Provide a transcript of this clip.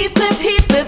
Heathcliff, Heathcliff,